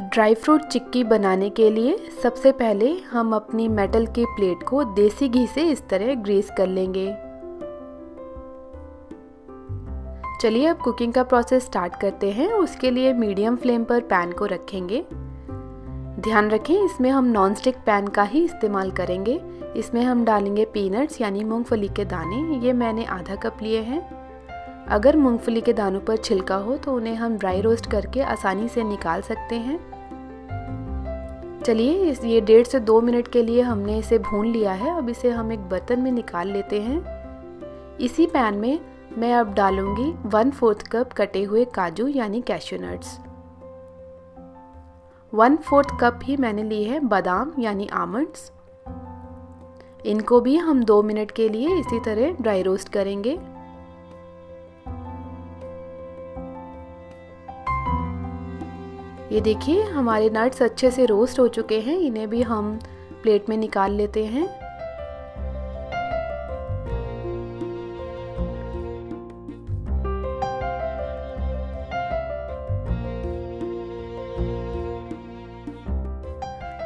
Dry fruit चिक्की बनाने के लिए सबसे पहले हम अपनी मेटल की प्लेट को देसी घी से इस तरह ग्रीस कर लेंगे। चलिए अब कुकिंग का प्रोसेस स्टार्ट करते हैं। उसके लिए मीडियम फ्लेम पर पैन को रखेंगे। ध्यान रखें, इसमें हम नॉन स्टिक पैन का ही इस्तेमाल करेंगे। इसमें हम डालेंगे पीनट्स, यानी मूंगफली के दाने। ये मैंने आधा कप लिए हैं। अगर मूंगफली के दानों पर छिलका हो तो उन्हें हम ड्राई रोस्ट करके आसानी से निकाल सकते हैं। चलिए ये डेढ़ से दो मिनट के लिए हमने इसे भून लिया है। अब इसे हम एक बर्तन में निकाल लेते हैं। इसी पैन में मैं अब डालूँगी वन फोर्थ कप कटे हुए काजू, यानी cashew nuts one fourth cup ही मैंने ली है बादाम, यानी आमंड्स इनको भी हम दो मिनट के लिए इसी तरह ड्राई रोस्ट करेंगे। ये देखिए, हमारे नट्स अच्छे से रोस्ट हो चुके हैं, इन्हें भी हम प्लेट में निकाल लेते हैं।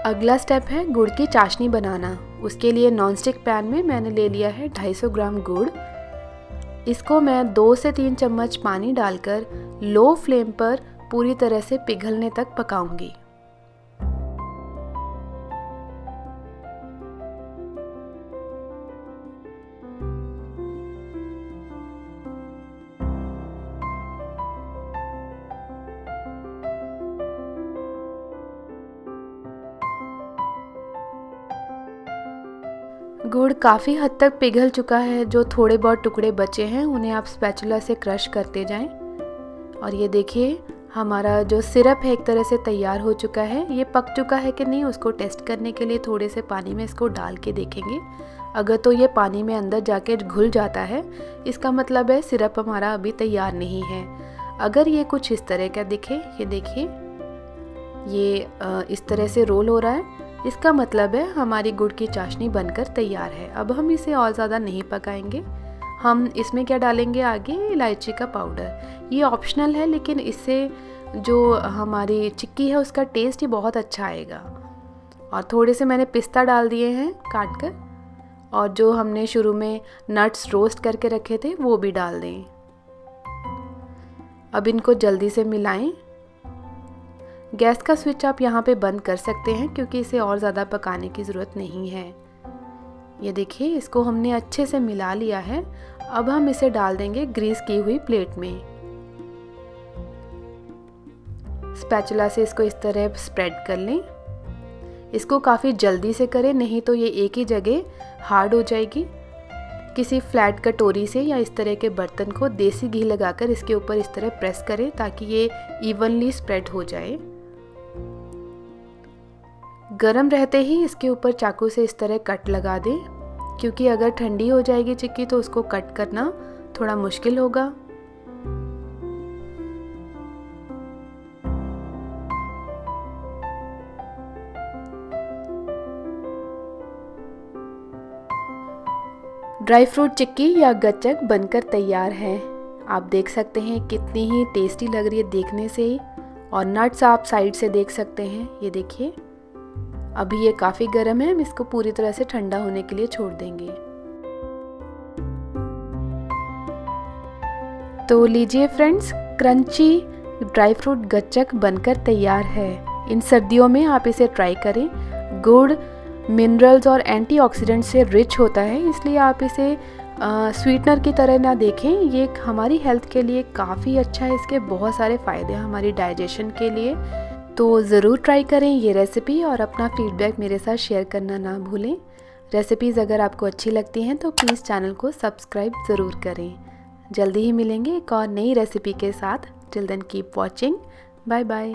अगला स्टेप है गुड़ की चाशनी बनाना। उसके लिए नॉनस्टिक पैन में मैंने ले लिया है 250 ग्राम गुड़। इसको मैं दो से तीन चम्मच पानी डालकर लो फ्लेम पर पूरी तरह से पिघलने तक पकाऊँगी। गुड़ काफ़ी हद तक पिघल चुका है। जो थोड़े बहुत टुकड़े बचे हैं, उन्हें आप स्पैचुला से क्रश करते जाएँ। और ये देखिए हमारा जो सिरप है एक तरह से तैयार हो चुका है। ये पक चुका है कि नहीं, उसको टेस्ट करने के लिए थोड़े से पानी में इसको डाल के देखेंगे। अगर तो ये पानी में अंदर जाके घुल जाता है, इसका मतलब है सिरप हमारा अभी तैयार नहीं है। अगर ये कुछ इस तरह का दिखे, ये देखिए, ये इस तरह से रोल हो रहा है। इसका मतलब है हमारी गुड़ की चाशनी बनकर तैयार है। अब हम इसे और ज़्यादा नहीं पकाएँगे। हम इसमें क्या डालेंगे आगे? इलायची का पाउडर ये ऑप्शनल है, लेकिन इससे जो हमारी चिक्की है, उसका टेस्ट ही बहुत अच्छा आएगा। और थोड़े से मैंने पिस्ता डाल दिए हैं काट कर और जो हमने शुरू में नट्स रोस्ट करके रखे थे, वो भी डाल दें। अब इनको जल्दी से मिलाएँ। गैस का स्विच आप यहाँ पे बंद कर सकते हैं, क्योंकि इसे और ज़्यादा पकाने की ज़रूरत नहीं है। ये देखिए, इसको हमने अच्छे से मिला लिया है। अब हम इसे डाल देंगे ग्रीस की हुई प्लेट में। स्पैचुला से इसको इस तरह स्प्रेड कर लें। इसको काफ़ी जल्दी से करें, नहीं तो ये एक ही जगह हार्ड हो जाएगी। किसी फ्लैट कटोरी से या इस तरह के बर्तन को देसी घी लगाकर इसके ऊपर इस तरह प्रेस करें ताकि ये इवनली स्प्रेड हो जाए। गरम रहते ही इसके ऊपर चाकू से इस तरह कट लगा दें, क्योंकि अगर ठंडी हो जाएगी चिक्की तो उसको कट करना थोड़ा मुश्किल होगा। ड्राई फ्रूट चिक्की या गच्चक बनकर तैयार है। आप देख सकते हैं कितनी ही टेस्टी लग रही है देखने से ही और नट्स आप साइड से देख सकते हैं। ये देखिए। अभी ये काफ़ी गर्म है, हम इसको पूरी तरह से ठंडा होने के लिए छोड़ देंगे। तो लीजिए friends, crunchy dry fruit gachak बनकर तैयार है। इन सर्दियों में आप इसे ट्राई करें। गुड़, मिनरल्स और एंटीऑक्सीडेंट से रिच होता है, इसलिए आप इसे स्वीटनर की तरह ना देखें। ये हमारी हेल्थ के लिए काफ़ी अच्छा है, इसके बहुत सारे फ़ायदे हैं हमारी डाइजेशन के लिए। तो ज़रूर ट्राई करें ये रेसिपी और अपना फीडबैक मेरे साथ शेयर करना ना भूलें। रेसिपीज़ अगर आपको अच्छी लगती हैं तो प्लीज़ चैनल को सब्सक्राइब ज़रूर करें। जल्दी ही मिलेंगे एक और नई रेसिपी के साथ। Till then keep watching bye bye